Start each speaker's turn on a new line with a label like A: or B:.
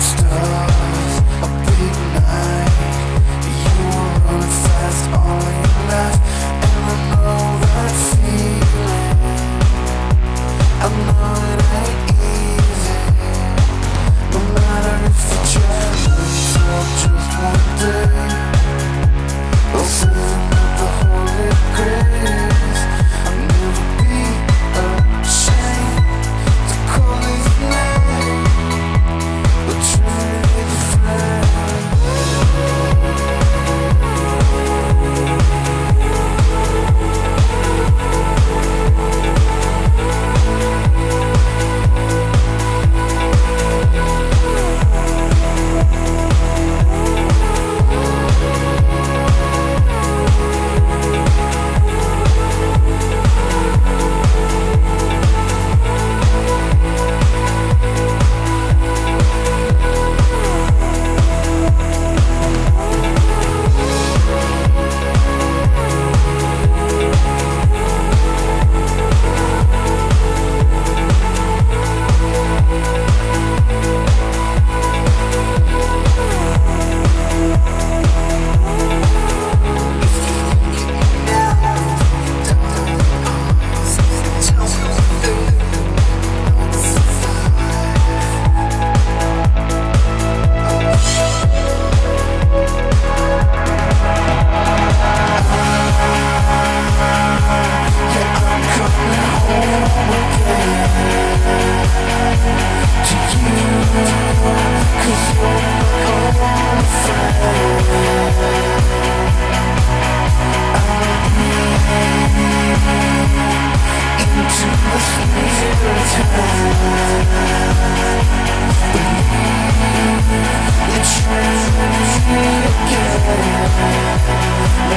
A: stars, a big night You were running fast Yeah.